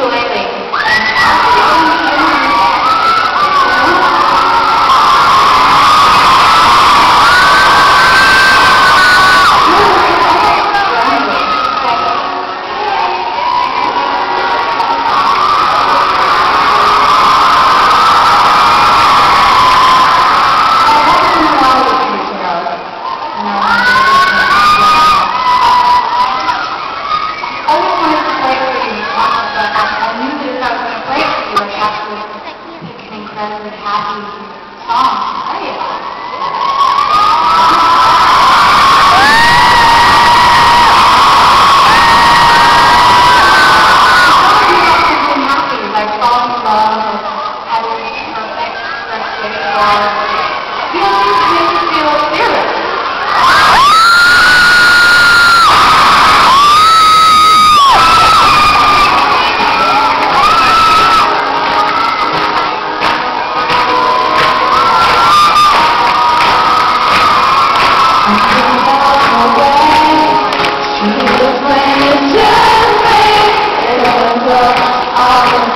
ukulele.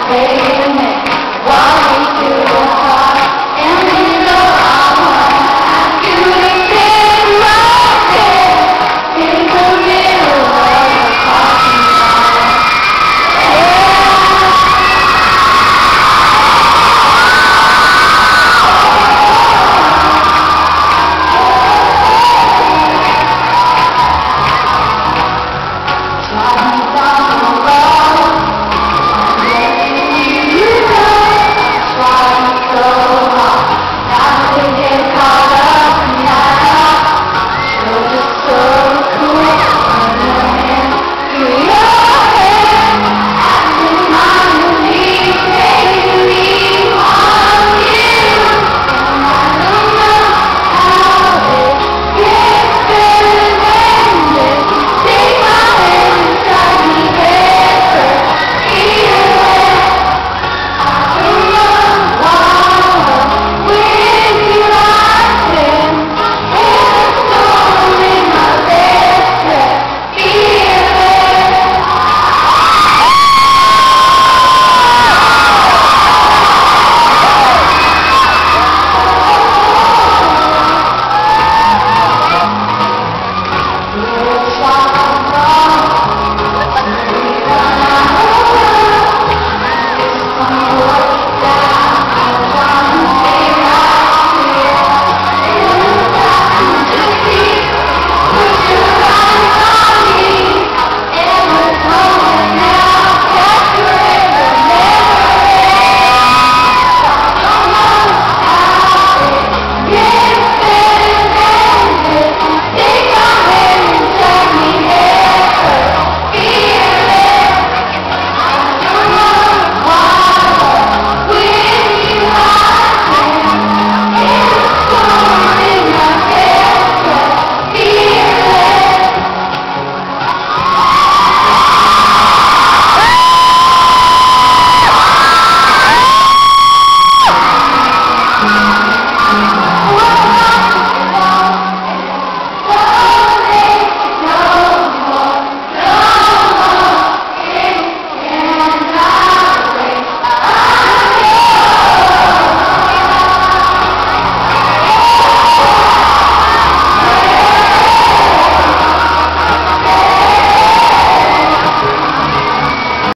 Amém.